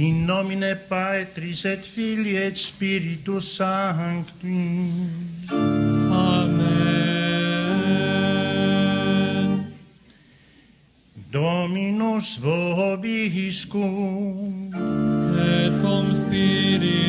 In nomine Patris et Filii et Spiritus Sancti. Amen. Dominus vobiscum. Et cum spiritu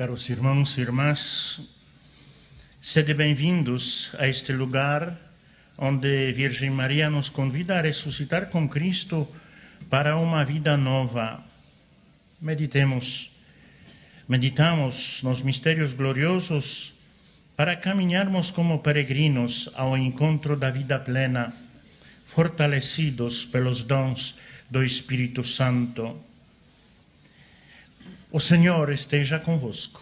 Caros irmãos e irmãs, sede bem-vindos a este lugar onde Virgem Maria nos convida a ressuscitar com Cristo para uma vida nova. Meditemos, meditamos nos mistérios gloriosos para caminharmos como peregrinos ao encontro da vida plena, fortalecidos pelos dons do Espírito Santo. O Senhor esteja convosco.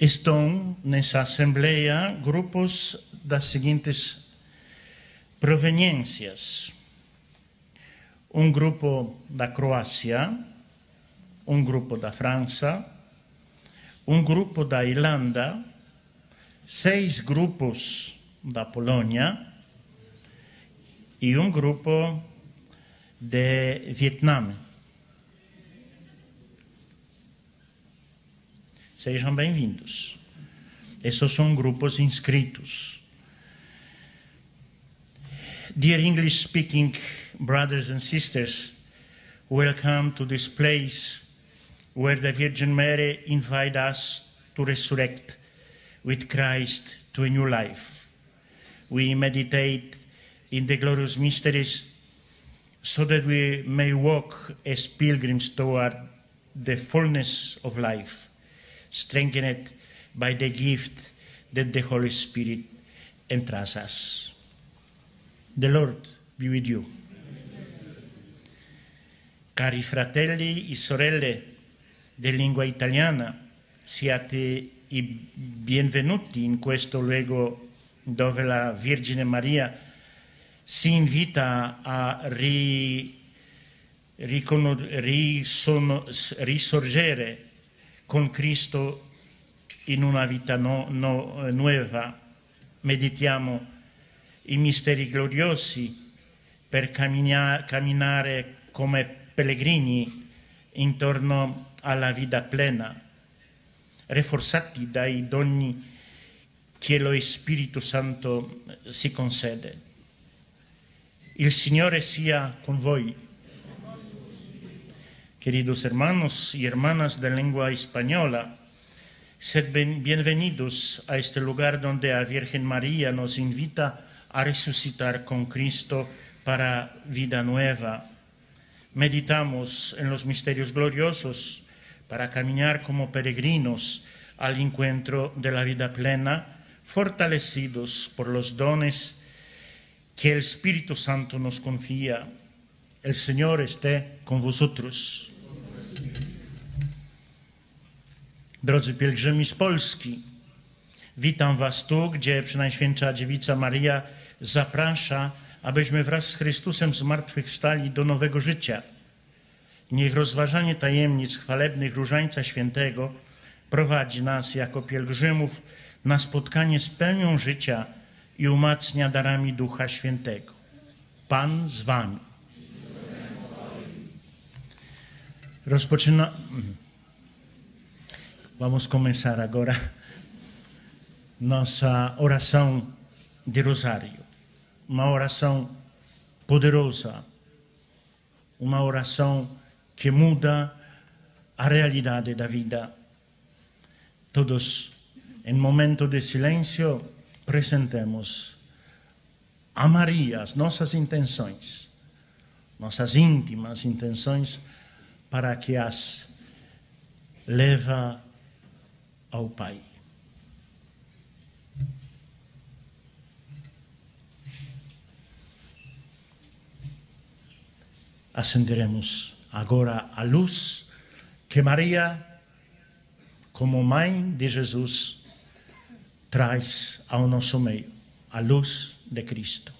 Estão nessa assembleia grupos das seguintes proveniências: um grupo da Croácia, um grupo da França, um grupo da Irlanda, seis grupos da Polônia e um grupo de Vietnã. Sejam bem-vindos. Esses são grupos inscritos. Dear English speaking brothers and sisters, welcome to this place where the Virgin Mary invites us to resurrect with Christ to a new life. We meditate in the glorious mysteries so that we may walk as pilgrims toward the fullness of life, strengthened by the gift that the Holy Spirit entrusts us. The Lord be with you. Cari fratelli e sorelle di lingua italiana, siate i benvenuti in questo luogo dove la Vergine Maria si invita a ri, risono- risorgere con Cristo in una vita no- no- nuova. Meditiamo i misteri gloriosi per cammina- camminare come pellegrini intorno alla vita plena, rafforzati dai doni che lo Spirito Santo si concede. Il Signore sia con voi. Queridos hermanos y hermanas de lengua española, sed bienvenidos a este lugar donde la Virgen María nos invita a resucitar con Cristo para vida nueva. Meditamos en los misterios gloriosos para caminar como peregrinos al encuentro de la vida plena, fortalecidos por los dones que el Espíritu Santo nos confía. El Señor esté con vosotros. Drodzy pielgrzymi z Polski, witam Was tu, gdzie Przenajświętsza Dziewica Maria zaprasza, abyśmy wraz z Chrystusem zmartwychwstali do nowego życia. Niech rozważanie tajemnic chwalebnych Różańca Świętego prowadzi nas jako pielgrzymów na spotkanie z pełnią życia i umacnia darami Ducha Świętego. Pan z wami. Rozpoczyna... Vamos começar agora nossa oração de rosário. Uma oração poderosa, uma oração que muda a realidade da vida. Todos, em momento de silêncio, apresentemos a Maria as nossas intenções, nossas íntimas intenções, para que as leva ao Pai. Acenderemos agora a luz que Maria, como mãe de Jesus, traz ao nosso meio, a luz de Cristo.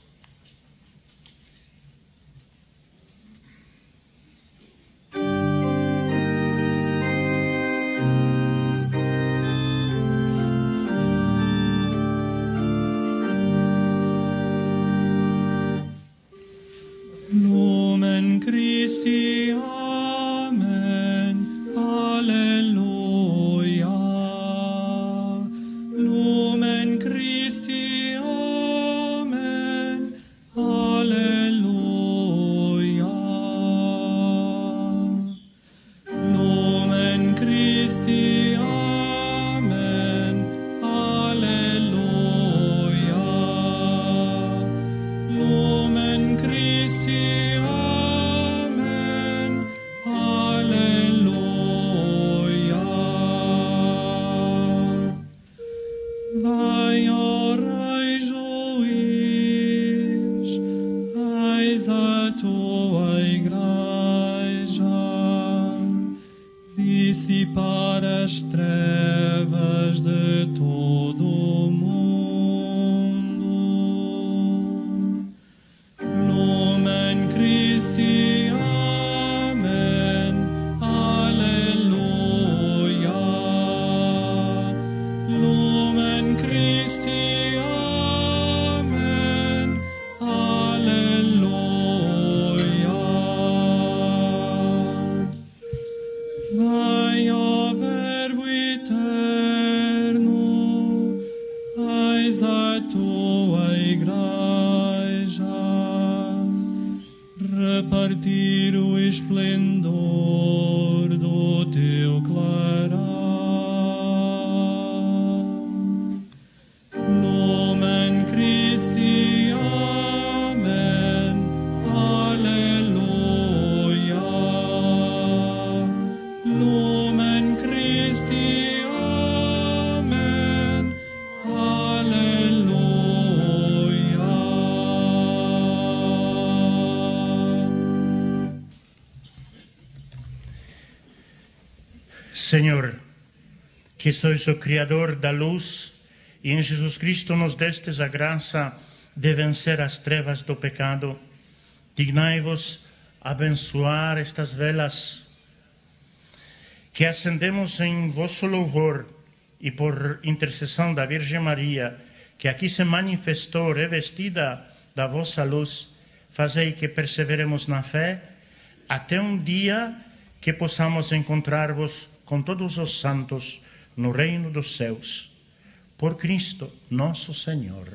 Eis a tua igreja, repartir o esplendor do teu clarão. Sois o Criador da luz e em Jesus Cristo nos destes a graça de vencer as trevas do pecado, dignai-vos abençoar estas velas que acendemos em vosso louvor e por intercessão da Virgem Maria, que aqui se manifestou revestida da vossa luz, fazei que perseveremos na fé até um dia que possamos encontrar-vos com todos os santos no reino dos céus. Por Cristo, nosso Senhor.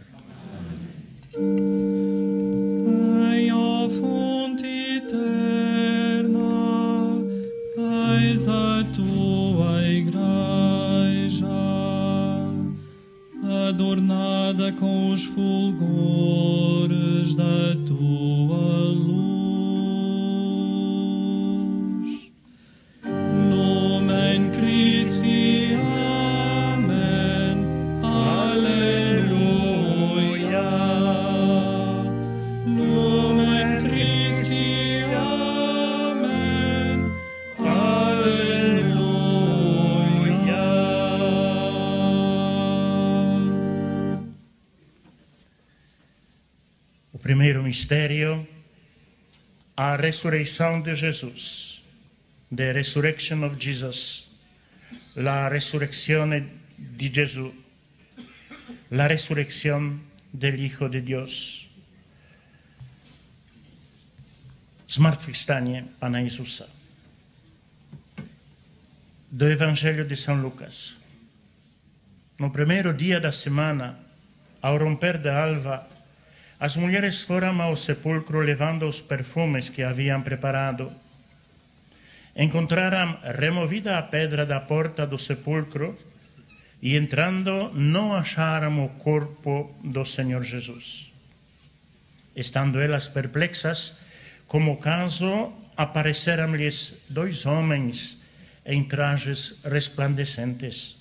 Vai, ó fonte eterna, eis a tua igreja, adornada com os fulgores da tua luz. Christi, Alleluia. Primeiro mistério, a ressurreição de Jesus. The resurrection of Jesus. La resurrección de Jesús. La resurrección del Hijo de Dios. Zmartwychwstanie Pana Jezusa. Do Evangelho de São Lucas. No primeiro dia da semana, ao romper da alva, as mulheres foram ao sepulcro levando os perfumes que haviam preparado. Encontraram removida a pedra da porta do sepulcro e, entrando, não acharam o corpo do Senhor Jesus. Estando elas perplexas, como caso, apareceram-lhes dois homens em trajes resplandecentes.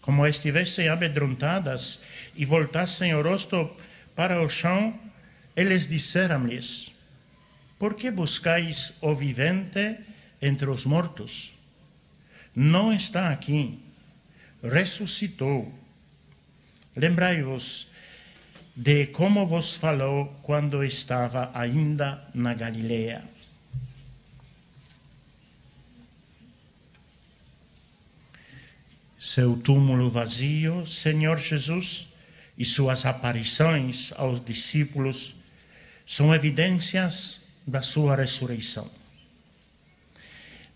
Como estivessem amedrontadas e voltassem o rosto para o chão, eles disseram-lhes: Por que buscais o vivente entre os mortos? Não está aqui, ressuscitou. Lembrai-vos de como vos falou quando estava ainda na Galileia. Seu túmulo vazio, Senhor Jesus, e suas aparições aos discípulos são evidências da sua ressurreição.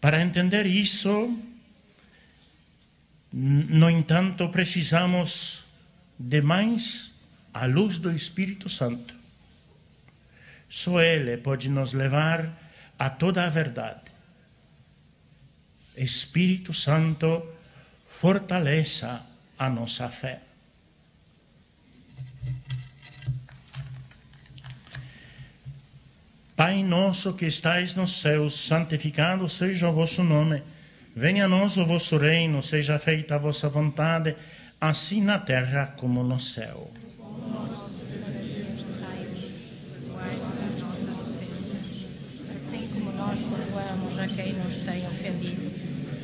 Para entender isso, no entanto, precisamos de mais a luz do Espírito Santo. Só Ele pode nos levar a toda a verdade. Espírito Santo, fortaleça a nossa fé. Pai nosso que estais nos céus, santificado seja o vosso nome. Venha a nós o vosso reino, seja feita a vossa vontade, assim na terra como no céu. assim a quem nos tem ofendido,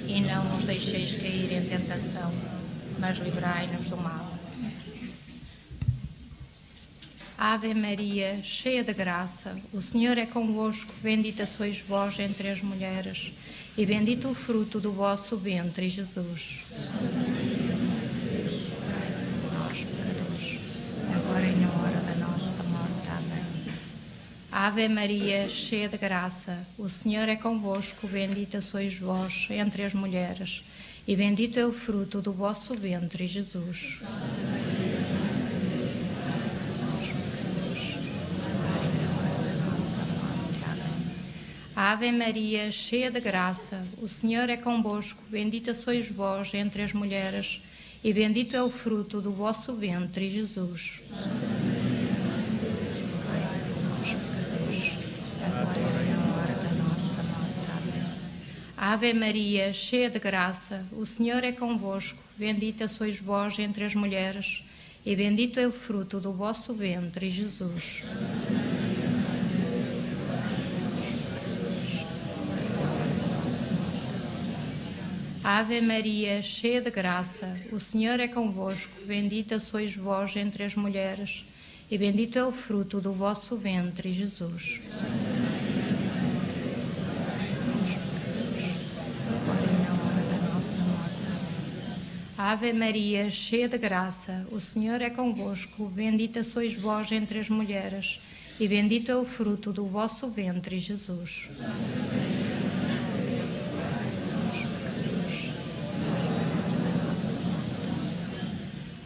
e não nos deixeis cair em tentação, mas livrai-nos do mal. Ave Maria, cheia de graça, o Senhor é convosco, bendita sois vós entre as mulheres, e bendito o fruto do vosso ventre, Jesus. Nós, pecadores, agora e na hora da nossa morte. Amém. Ave Maria, cheia de graça, o Senhor é convosco, bendita sois vós entre as mulheres, e bendito é o fruto do vosso ventre, Jesus. Ave Maria, cheia de graça, o Senhor é convosco, bendita sois vós entre as mulheres, e bendito é o fruto do vosso ventre, Jesus. Ave Maria, cheia de graça, o Senhor é convosco, bendita sois vós entre as mulheres, e bendito é o fruto do vosso ventre, Jesus. Ave Maria, cheia de graça, o Senhor é convosco, bendita sois vós entre as mulheres, e bendito é o fruto do vosso ventre, Jesus. Ave Maria, cheia de graça, o Senhor é convosco, bendita sois vós entre as mulheres, e bendito é o fruto do vosso ventre, Jesus.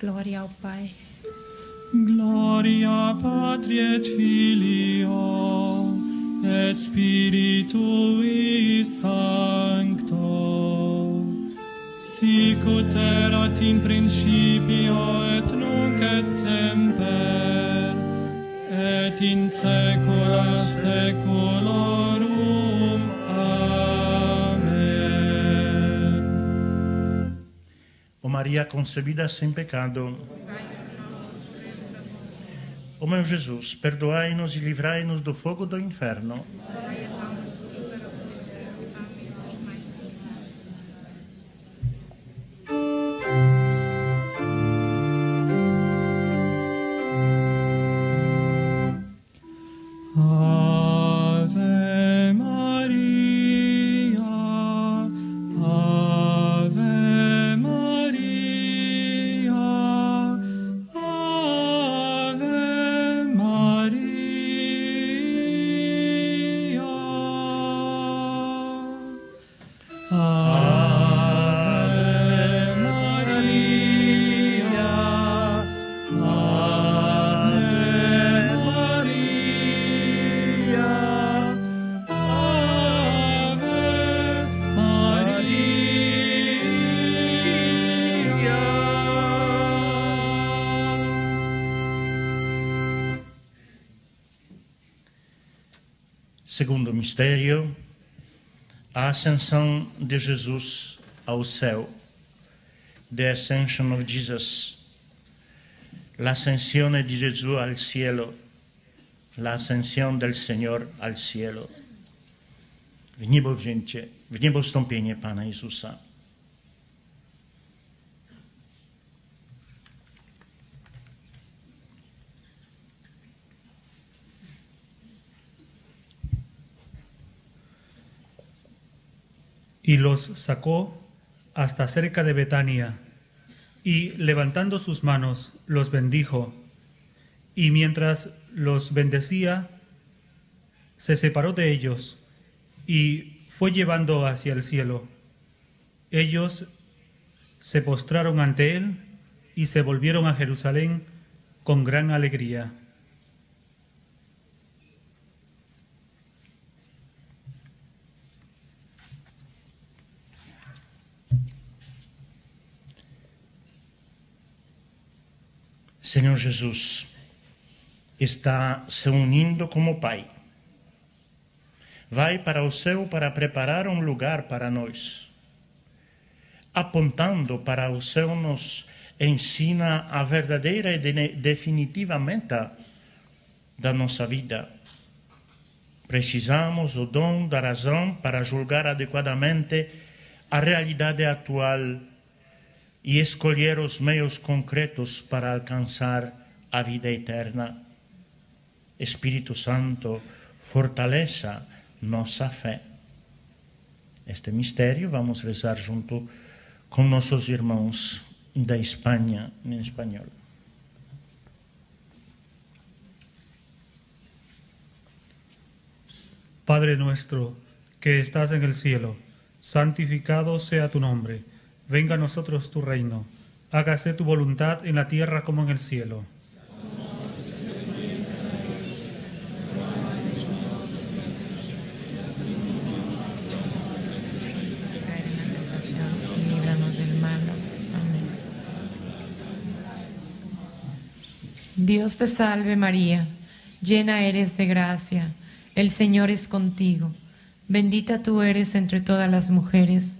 Glória ao Pai. Gloria Patri et Filio et Spiritui Sancto sic ut erat in principio et nunc et semper et in saecula saeculorum Maria concebida sem pecado. Ó meu Jesus, perdoai-nos e livrai-nos do fogo do inferno. Ave Segundo mistério, a ascensão de Jesus ao céu. The ascension of Jesus. L'ascensione di Gesù al cielo. L'ascensione del Signor al cielo. W niebo wzięcie, w niebo Pana Jezusa. Y los sacó hasta cerca de Betania, y levantando sus manos los bendijo, y mientras los bendecía, se separó de ellos y fue llevando hacia el cielo. Ellos se postraron ante él y se volvieron a Jerusalén con gran alegría. Senhor Jesus está se unindo como Pai. Vai para o céu para preparar um lugar para nós. Apontando para o céu, nos ensina a verdadeira e de- definitiva meta da nossa vida. Precisamos do dom da razão para julgar adequadamente a realidade atual e escolher os meios concretos para alcançar a vida eterna. Espírito Santo, fortaleça nossa fé. Este mistério vamos rezar junto com nossos irmãos da Espanha, em espanhol. Padre nuestro, que estás en el cielo, santificado sea tu nombre. Venga a nosotros tu reino. Hágase tu voluntad en la tierra como en el cielo. Dios te salve María, llena eres de gracia, el Señor es contigo, bendita tú eres entre todas las mujeres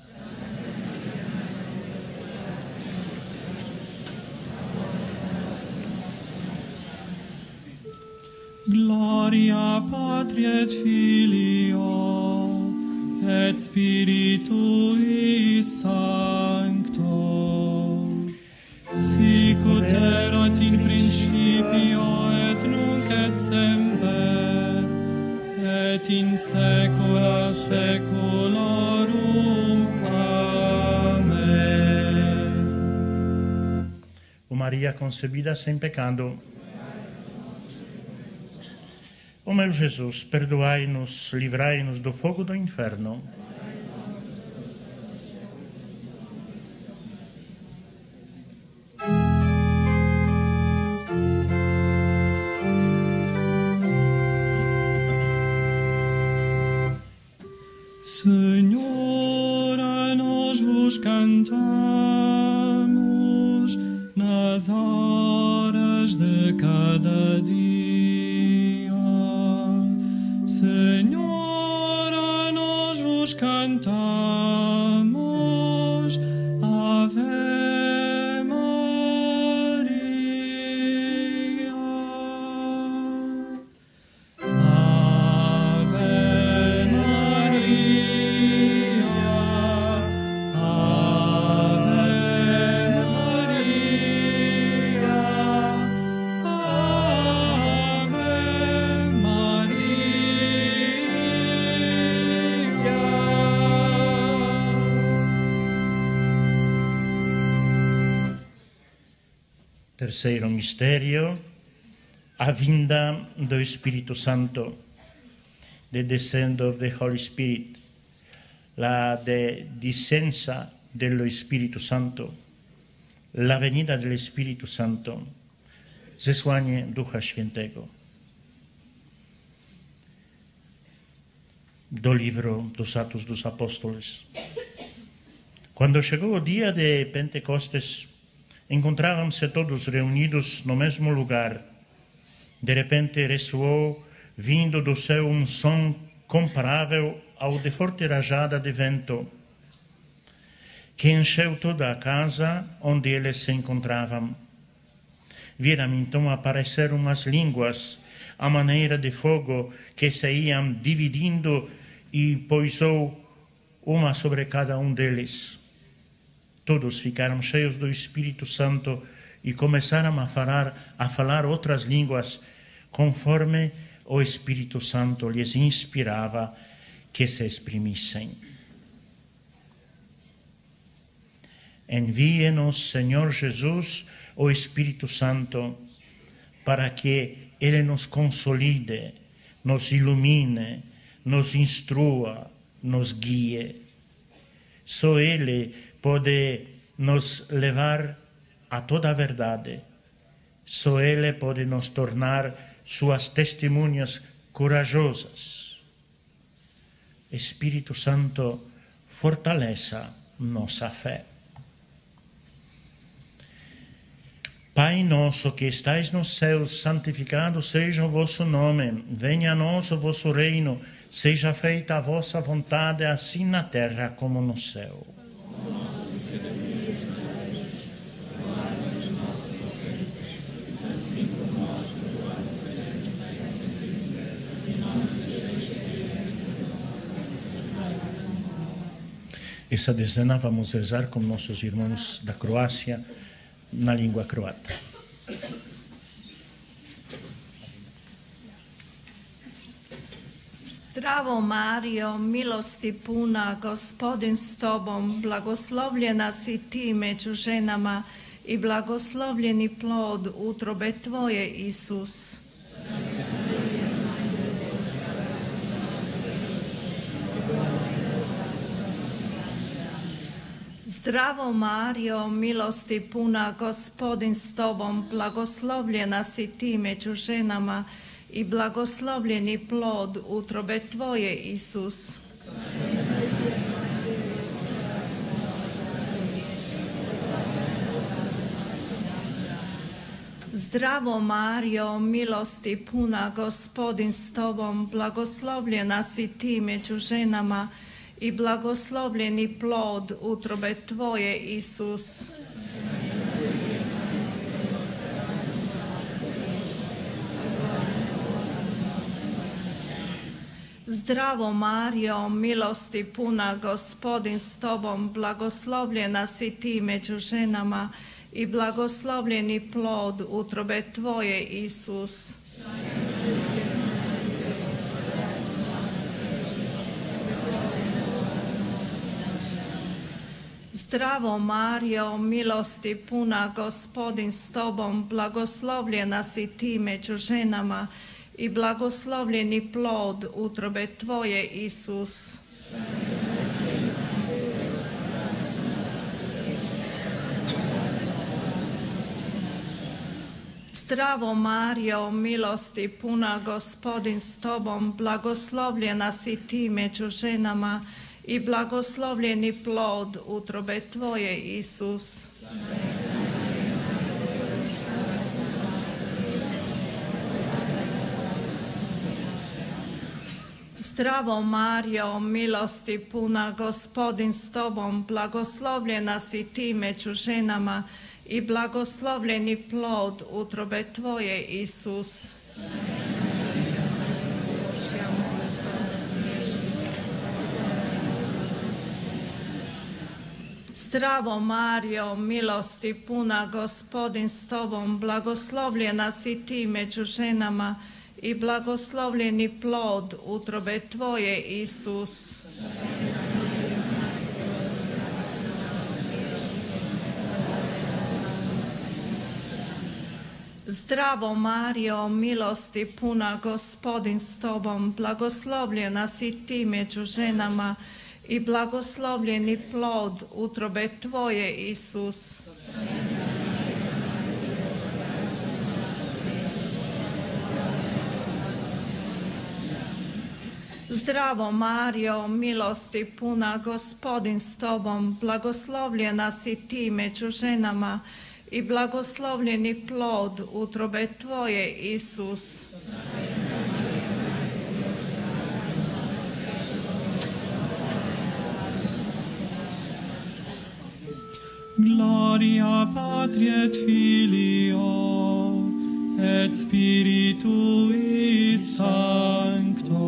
Gloria Patri et Filio et Spiritui Sancto sic ut erat in principio et nunc et semper et in saecula saeculorum Amen O Maria concebida sem pecado. Ó meu Jesus, perdoai-nos, livrai-nos do fogo do inferno. Terceiro mistério, a vinda do Espírito Santo, the descent of the Holy Spirit, la de discensa dello Spirito Santo, la venida del Espíritu Santo, zesłanie Ducha Świętego. Do livro dos Atos dos Apóstoles. Quando chegou o dia de Pentecostes, encontravam-se todos reunidos no mesmo lugar. De repente ressoou, vindo do céu, um som comparável ao de forte rajada de vento, que encheu toda a casa onde eles se encontravam. viram então aparecer umas línguas à maneira de fogo que se iam dividindo e pousou uma sobre cada um deles. Todos ficaram cheios do Espírito Santo e começaram a falar, a falar outras línguas, conforme o Espírito Santo lhes inspirava que se exprimissem. Envíe-nos, Senhor Jesus, o Espírito Santo, para que Ele nos consolide, nos ilumine, nos instrua, nos guie. Só Ele pode nos levar a toda a verdade. Só Ele pode nos tornar suas testemunhas corajosas. Espírito Santo, fortaleça nossa fé. Pai nosso que estais nos céus, santificado seja o vosso nome. Venha a nós o vosso reino. Seja feita a vossa vontade, assim na terra como no céu. Essa dezena vamos rezar com nossos irmãos da Croácia na língua croata. Zdravo Mario, milosti puna, gospodin s tobom, blagoslovljena si ti među ženama i blagoslovljeni plod utrobe tvoje, Isus. Zdravo Mario, milosti puna, gospodin s tobom, blagoslovljena si ti među ženama i blagoslovljeni plod utrobe tvoje, Isus. Zdravo Mario, milosti puna, gospodin s tobom, blagoslovljena si ti među ženama i blagoslovljeni plod utrobe tvoje, Isus. Zdravo Mario, milosti puna, gospodin s tobom, blagoslovljena si ti među ženama i blagoslovljeni plod utrobe tvoje, Isus. Zdravo Mario, milosti puna, gospodin s tobom, blagoslovljena si ti među ženama i blagoslovljeni plod utrobe tvoje, Isus. Zdravo Mario, milosti puna, gospodin s tobom, blagoslovljena si ti među ženama i blagoslovljeni plod utrobe tvoje, Isus. Zdravo Mario, milosti puna, gospodin s tobom, blagoslovljena si ti među ženama i blagoslovljeni plod utrobe tvoje, Isus. Zdravo Mario, milosti puna, gospodin s tobom, blagoslovljena si ti među ženama i blagoslovljeni plod utrobe tvoje, Isus. Zdravo Mario, milosti puna, gospodin s tobom, blagoslovljena si ti među ženama i blagoslovljeni plod utrobe tvoje, Isus. Zdravo Mario, milosti puna, gospodin s tobom, blagoslovljena si ti među ženama i blagoslovljeni plod utrobe tvoje, Isus. Gloria Patri et Filio et Spiritui Sancto,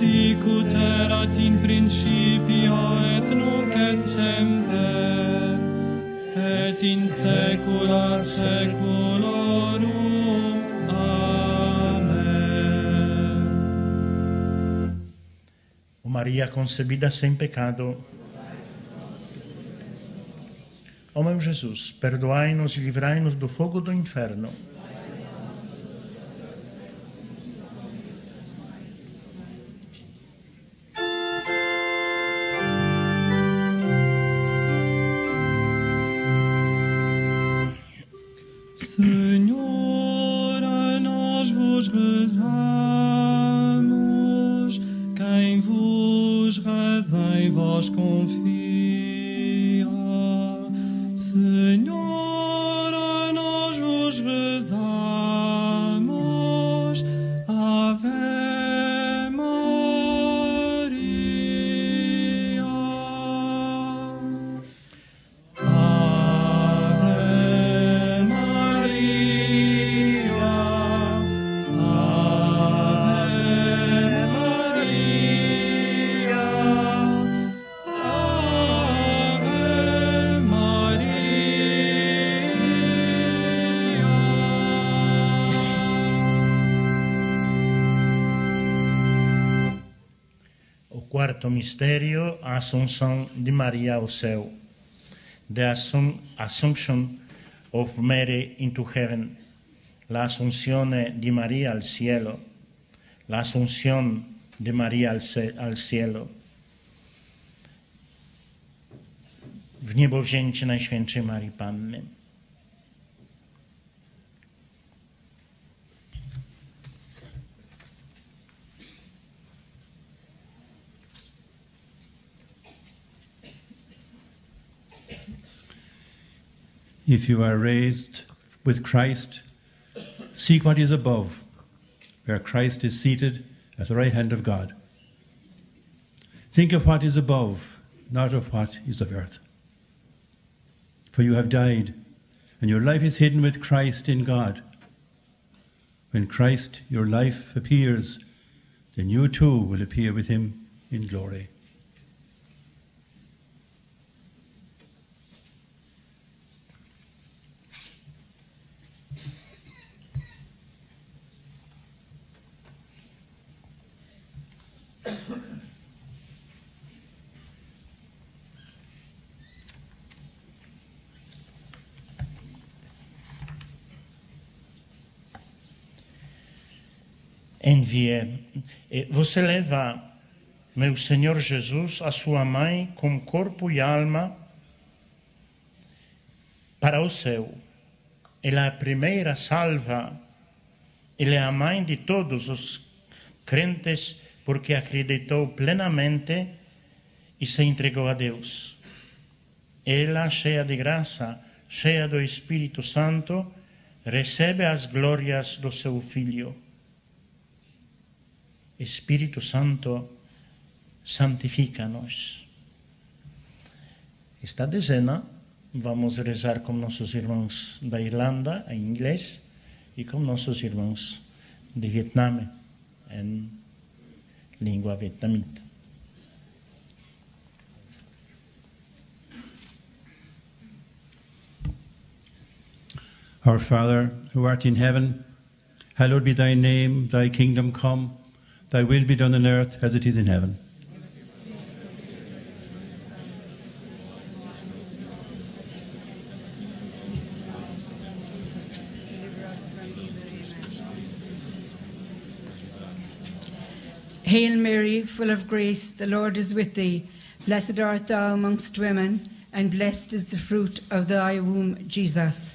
sic ut erat in principio et nunc et semper, et in saecula saeculorum. Amen. Oh María concebida sem pecado. Ó meu Jesus, perdoai-nos e livrai-nos do fogo do inferno. Mistério, a Assunção de Maria ao céu. The Assum- Assumption of Mary into heaven. La Asunción de María al cielo. La Asunción de María al, al cielo. W niebo wzięcie Najświętszej Marii Panny. If you are raised with Christ, seek what is above, where Christ is seated at the right hand of God. Think of what is above, not of what is of earth. For you have died, and your life is hidden with Christ in God. When Christ, your life, appears, then you too will appear with him in glory. Envie. E Você leva, meu Senhor Jesus, a sua mãe com corpo e alma para o céu. Ela é a primeira salva, ela é a mãe de todos os crentes, porque acreditou plenamente e se entregou a Deus. Ela, cheia de graça, cheia do Espírito Santo, recebe as glórias do seu Filho. Espírito Santo, santifica-nos. Esta dezena vamos rezar com nossos irmãos da Irlanda em inglês e com nossos irmãos de Vietnã em língua vietnamita. Our Father, who art in heaven, hallowed be thy name, thy kingdom come, thy will be done on earth as it is in heaven. Hail Mary, full of grace, the Lord is with thee. Blessed art thou amongst women, and blessed is the fruit of thy womb, Jesus.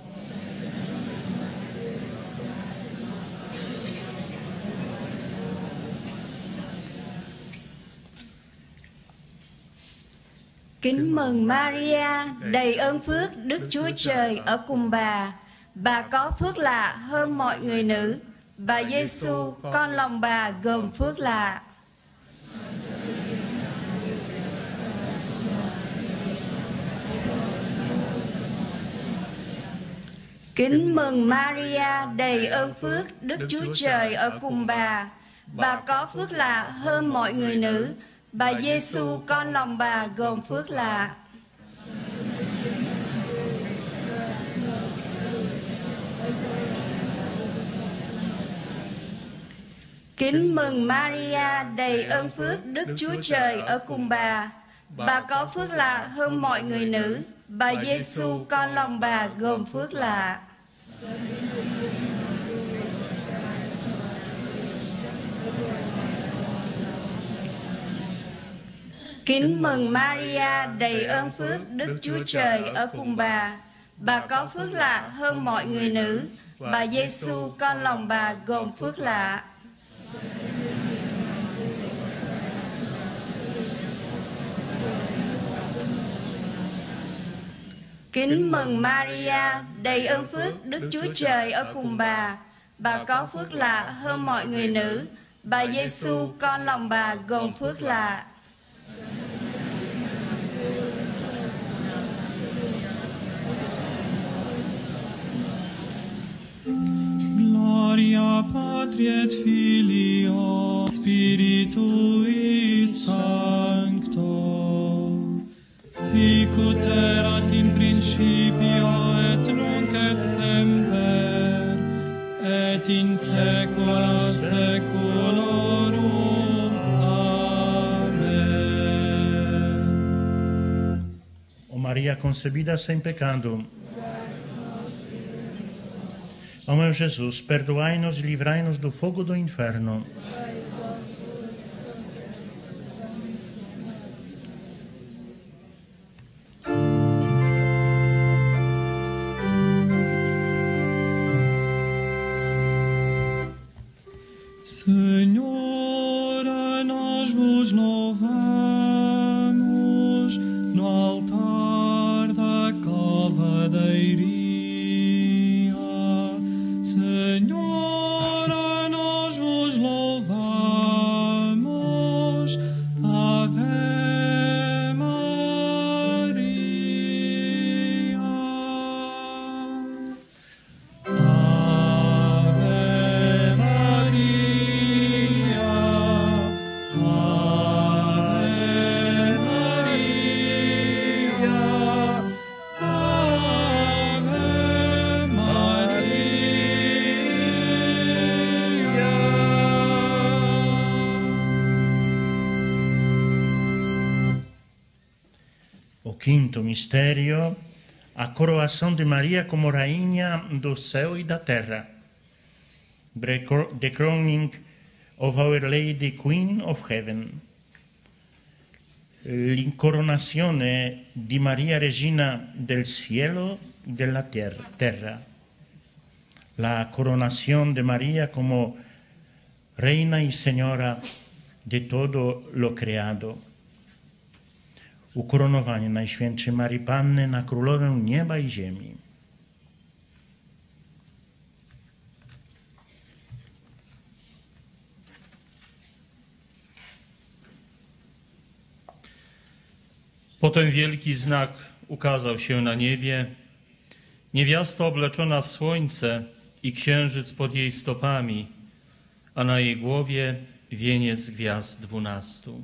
Kính mừng Maria, đầy ơn phước, Đức Chúa Trời ở cùng bà. Bà có phước lạ hơn mọi người nữ. Bà Giêsu, con lòng bà gồm phước lạ. Kính mừng Maria, đầy ơn phước, Đức Chúa Trời ở cùng bà. Bà có phước lạ hơn mọi người nữ. Bà Giêsu con lòng bà gồm phước lạ. Kính mừng Maria, đầy ơn phước, Đức Chúa Trời ở cùng bà. Bà có phước lạ hơn mọi người nữ. Bà Giêsu con lòng bà gồm phước lạ. Kính mừng Maria, đầy ơn phước, Đức Chúa Trời ở cùng bà. Bà có phước lạ hơn mọi người nữ. Bà Giêsu con lòng bà gồm phước lạ. Kính mừng Maria, đầy ơn phước, Đức Chúa Trời ở cùng bà. Bà có phước lạ hơn mọi người nữ. Bà Giêsu con lòng bà gồm phước lạ. Gloria Patri et Filio Spiritui Sancto. Sic ut erat in principio et nunc et semper et in saecula saeculorum. Amen. O Maria concebida sem pecado Ó meu Jesus, perdoai-nos e livrai-nos do fogo do inferno. Quinto mistério, a coroação de Maria como rainha do céu e da terra. The cro- the crowning of Our Lady Queen of Heaven. L'incoronazione di Maria Regina del cielo y de la tier- terra. La coronación de María como reina y señora de todo lo creado. Ukoronowanie Najświętszej Marii Panny na Królowę Nieba i Ziemi. Potem wielki znak ukazał się na niebie. Niewiasta obleczona w słońce i księżyc pod jej stopami, a na jej głowie wieniec gwiazd dwunastu.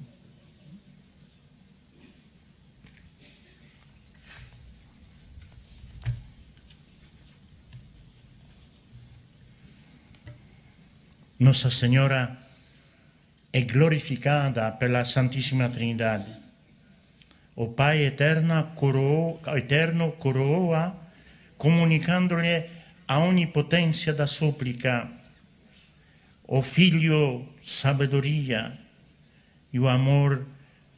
Nossa Senhora é glorificada pela Santíssima Trindade. O Pai eterno coroou, eterno coroa, comunicando-lhe a onipotência da súplica. O Filho, sabedoria e o amor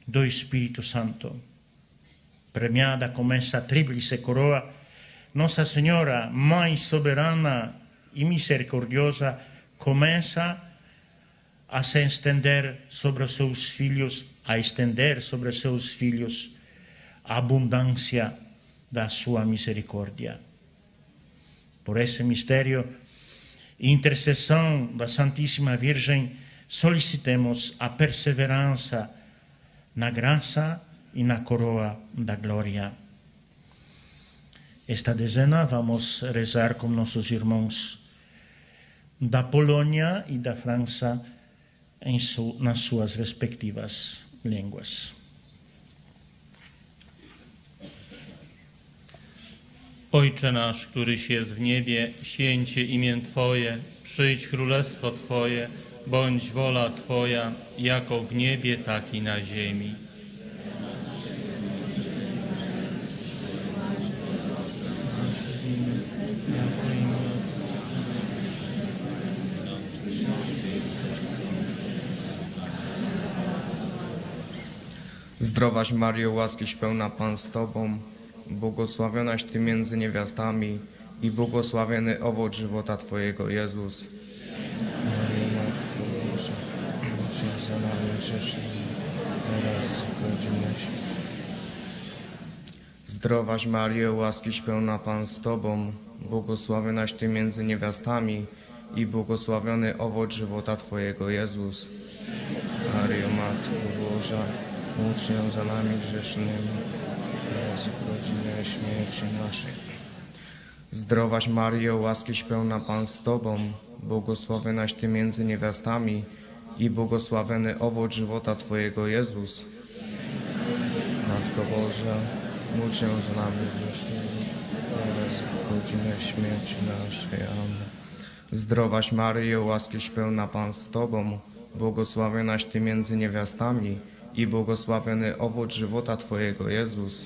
do Espírito Santo. Premiada com essa tríplice coroa, Nossa Senhora, Mãe soberana e misericordiosa, começa a se estender sobre os seus filhos, a estender sobre os seus filhos a abundância da sua misericórdia. Por esse mistério intercessão da Santíssima Virgem, solicitemos a perseverança na graça e na coroa da glória. Esta dezena vamos rezar com nossos irmãos da Polônia e da França su, nas suas respectivas línguas. Ojcze nasz, któryś jest w niebie, święcie imię Twoje, przyjdź królestwo Twoje, bądź wola Twoja, jako w niebie, tak i na ziemi. Zdrowaś Mario, łaskiś pełna Pan z Tobą, błogosławionaś Ty między niewiastami i błogosławiony owoc żywota Twojego, Jezus. Maryjo, Matko Boża, się za nami grzesznymi, teraz godzinę. Zdrowaś Mario, łaskiś pełna Pan z Tobą, błogosławionaś Ty między niewiastami i błogosławiony owoc żywota Twojego, Jezus. Maryjo, Matko Boża, się za nami grzesznymi, teraz w godzinę śmierci naszej. Zdrowaś Maryjo, łaskiś pełna Pan z Tobą, błogosławionaś Ty między niewiastami i błogosławiony owoc żywota Twojego, Jezus. Matko Boża, módl się za nami grzesznymi, teraz w godzinę śmierci naszej. Amen. Zdrowaś Maryjo, łaskiś pełna Pan z Tobą, błogosławionaś Ty między niewiastami i błogosławiony owoc żywota Twojego, Jezus.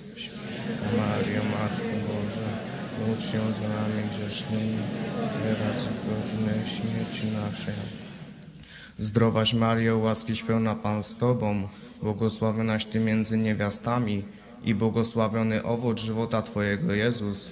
Mario, Matko Boża, módl się za nami grzesznymi, teraz i w godzinę śmierci naszej. Zdrowaś Mario, łaskiś pełna Pan z Tobą, błogosławionaś Ty między niewiastami i błogosławiony owoc żywota Twojego, Jezus.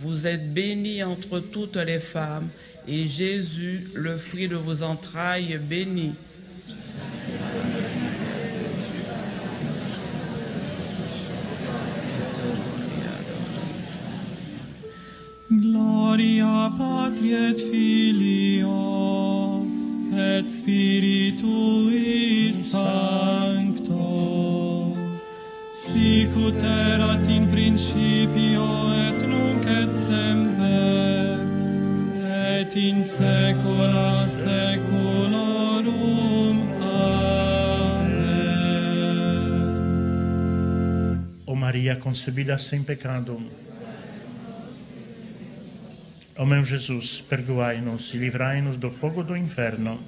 Vous êtes bénie entre toutes les femmes, et Jésus, le fruit de vos entrailles, est béni. Gloria Patri et Filio et Spiritui Sancto sic in principio et semper et in saecula saeculorum. Amen. Ó Maria concebida sem pecado, ó meu Jesus, perdoai-nos e livrai-nos do fogo do inferno.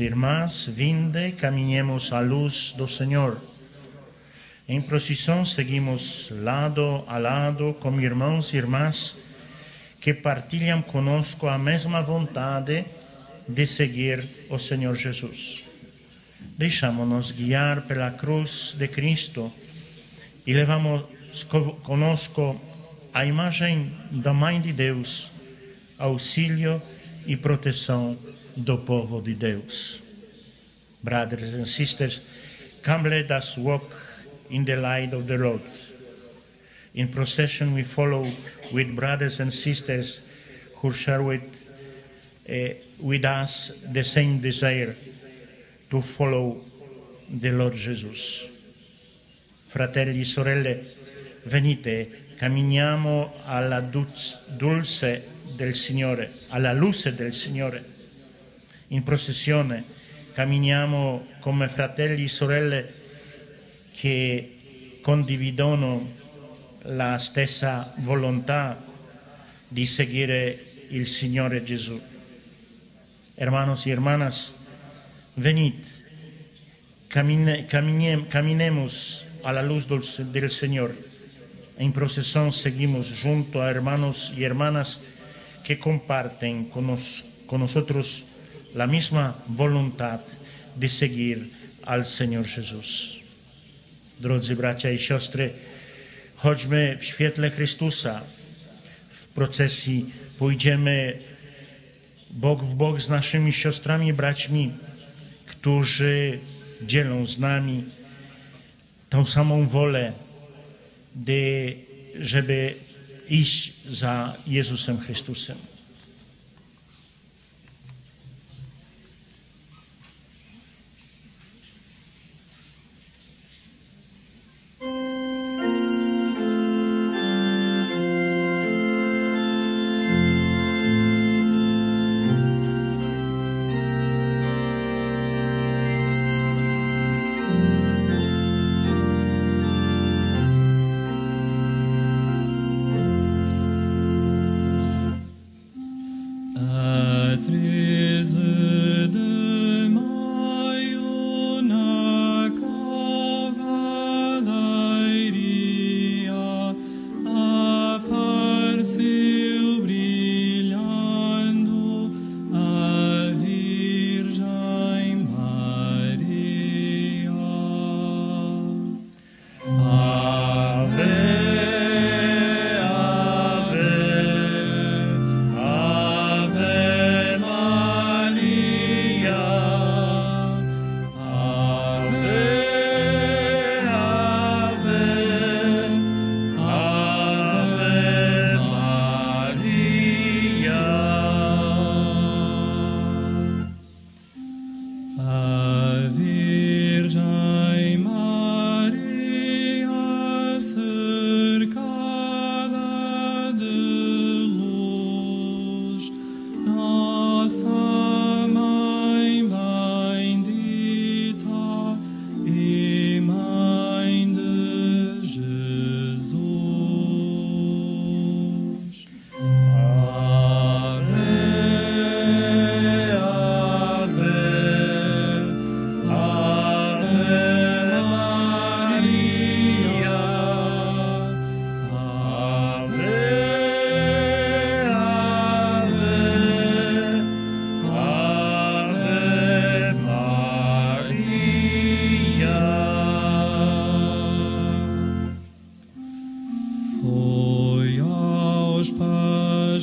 Irmãs, vinde, caminhemos à luz do Senhor. Em procissão seguimos lado a lado como irmãos e irmãs que partilham conosco a mesma vontade de seguir o Senhor Jesus. Deixamos-nos guiar pela cruz de Cristo e levamos co- conosco a imagem da Mãe de Deus, auxílio e proteção do povo de Deus. Brothers and sisters, come let us walk in the light of the Lord. In procession, we follow with brothers and sisters who share with, eh, with us the same desire to follow the Lord Jesus. Fratelli sorelle, venite, camminiamo alla dulce del Signore, alla luce del Signore. In processione camminiamo come fratelli e sorelle che condividono la stessa volontà di seguire il Signore Gesù. Hermanos y hermanas, venid, camine- camine- caminemos a la luz del, del Señor. En procesión seguimos junto a hermanos y hermanas que comparten con, nos- con nosotros la misma voluntad de seguir al Señor Jezus. Drodzy bracia i siostry, chodźmy w świetle Chrystusa. W procesji pójdziemy bok w bok z naszymi siostrami i braćmi, którzy dzielą z nami tą samą wolę, żeby iść za Jezusem Chrystusem.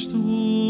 tuas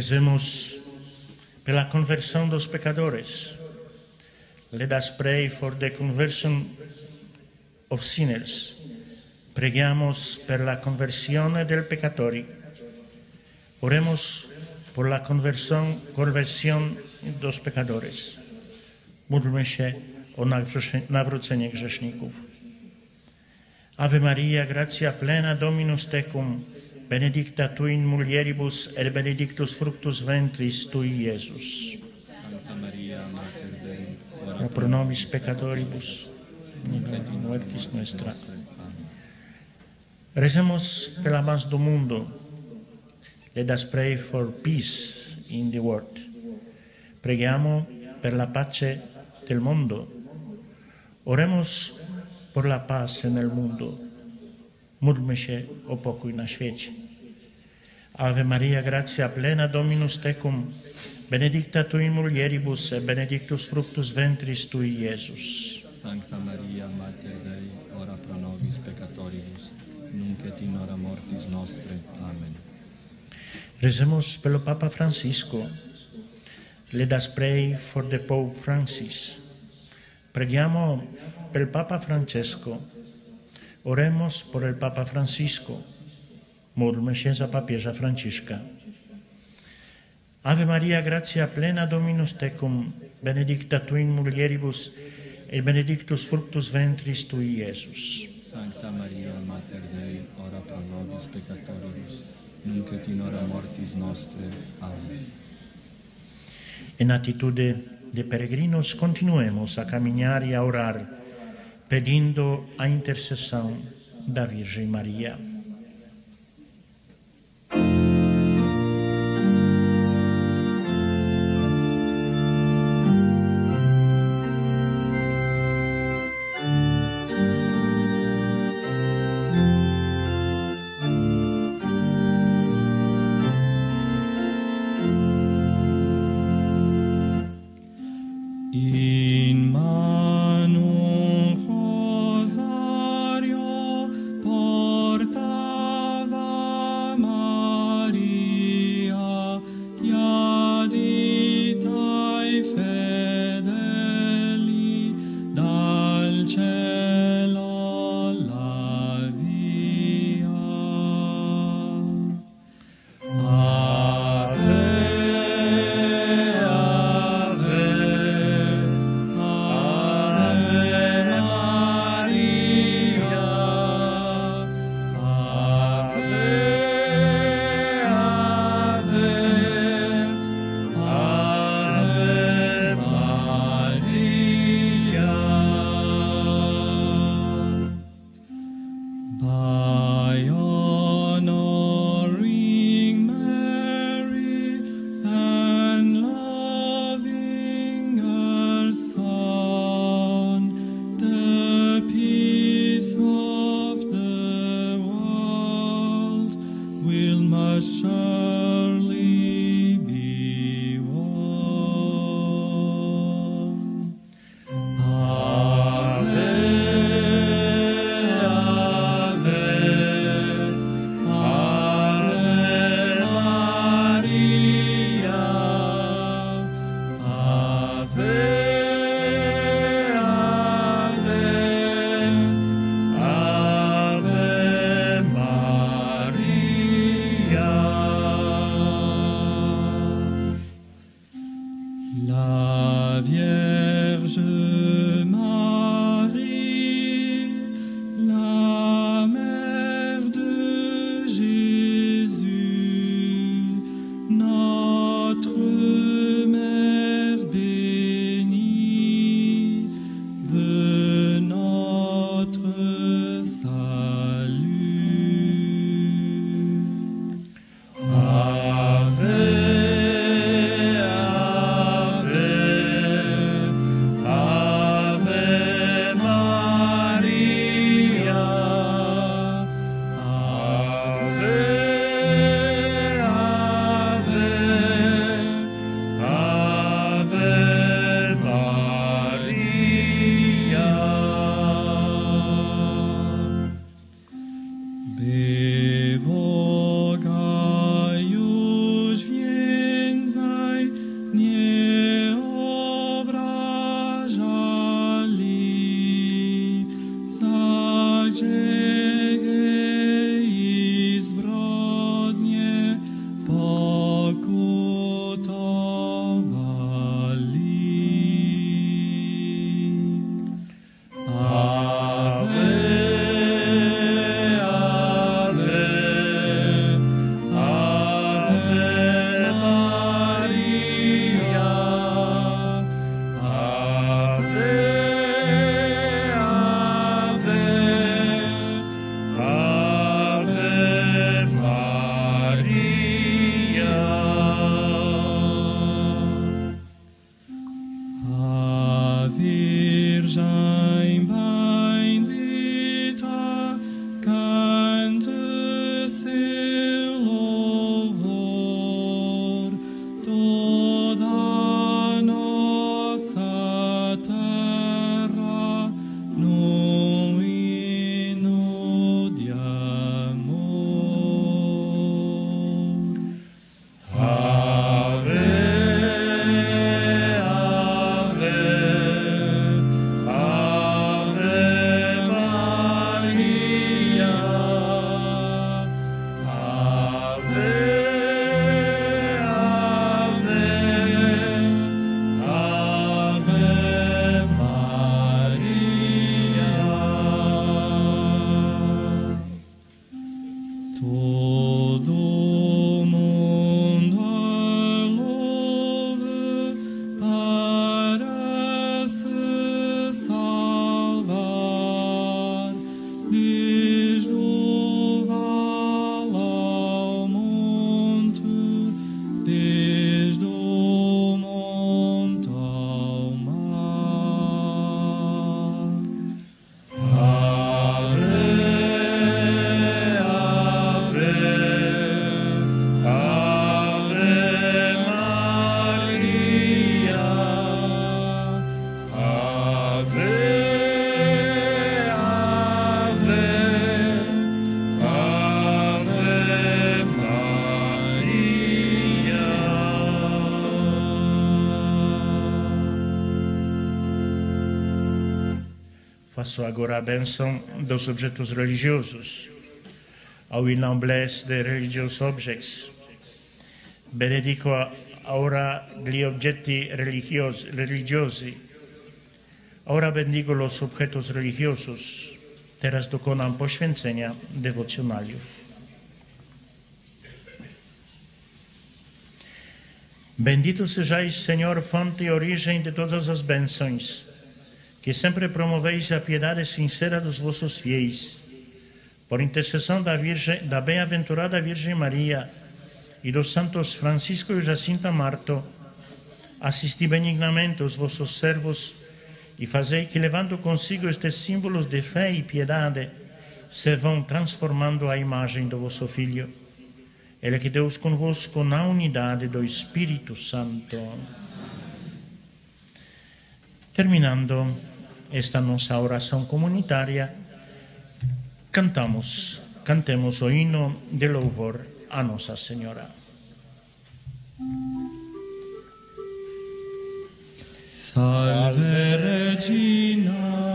Rezemos pela conversão dos pecadores. Let us pray for the conversion of sinners. Preghiamos per la conversione del peccatori. Oremos por la conversión, conversión dos pecadores. Módlmy się o nawrócenie- grzeszników. Ave Maria, gratia plena Dominus tecum, benedicta tu in mulieribus et benedictus fructus ventris tui, Iesus. Santa Maria, Mater Dei, ora pro nobis peccatoribus, nunc in hora mortis nostra. Rezemos per la paz do mundo. Let us pray for peace in the world. Preghiamo per la pace del mondo. Oremos por la paz en el mundo. Módlmy się o pokój na świecie. Ave Maria, gratia plena Dominus tecum, benedicta tu in mulieribus et benedictus fructus ventris tui, Iesus. Sancta Maria, Mater Dei, ora pro nobis peccatoribus, nunc et in hora mortis nostre. Amen. Rezemos pelo Papa Francisco. Let us pray for the Pope Francis. Preghiamo per il Papa Francesco. Oremos por el Papa Francisco. Módlmy się za papieża Franciszka. Ave Maria, gratia plena Dominus tecum, benedicta tu in mulieribus, et benedictus fructus ventris tui, Iesus. Sancta Maria, Mater Dei, ora pro nobis peccatoribus, nunc et in hora mortis nostre. Amen. En actitud de peregrinos continuemos a caminar y a orar, pedindo a intercesión da Virgen María. In Faço agora a bênção dos objetos religiosos. Ao inamblesse de religious objects. Benedico ora gli oggetti religios- religiosi. Ora bendigo los objetos religiosos. Teraz dokonam poświęcenia dewocjonaliów. Bendito sejais, Senhor, fonte e origem de todas as bênçãos, que sempre promoveis a piedade sincera dos vossos fiéis. Por intercessão da, Virgem, da bem-aventurada Virgem Maria e dos santos Francisco e Jacinta Marto, assisti benignamente os vossos servos e fazei que, levando consigo estes símbolos de fé e piedade, se vão transformando à imagem do vosso Filho. Ele que Deus convosco na unidade do Espírito Santo. Terminando esta nossa oração comunitária, cantamos, cantemos o hino de louvor a Nossa Senhora. Salve Regina,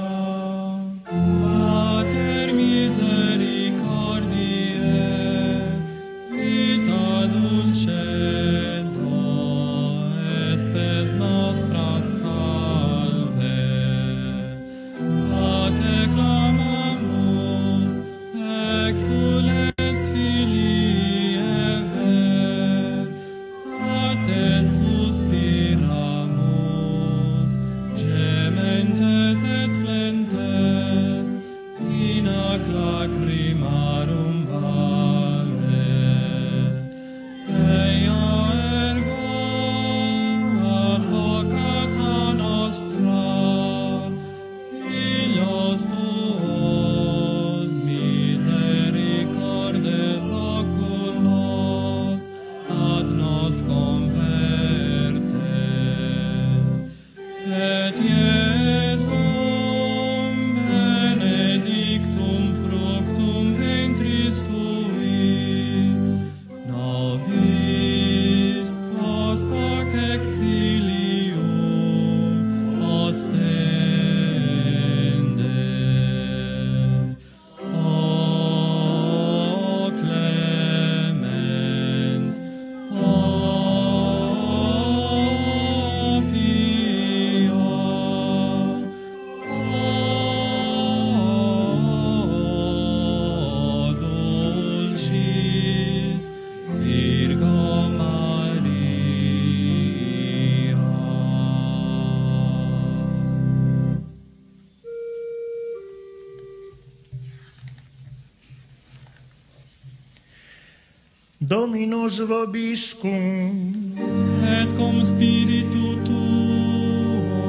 Dominus vobiscum, Et cum spiritu tuo,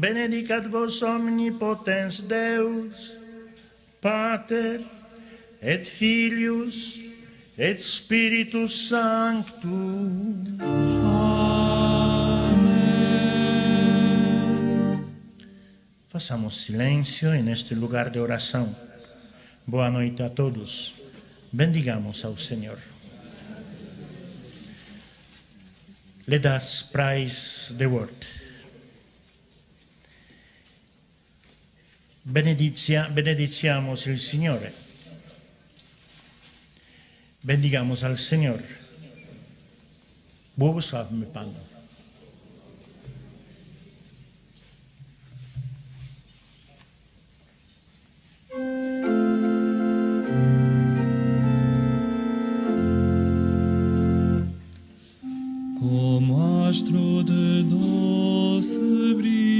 benedicat vos omnipotens Deus, Pater, et Filius, et Spiritus Sanctus. Façamos silêncio neste lugar de oração. Boa noite a todos. Bendigamos ao Senhor. Let us praise the word. Benedizia, benediziamos il Signore. Bendigamos al Señor. Pana. como astro de doce brilho.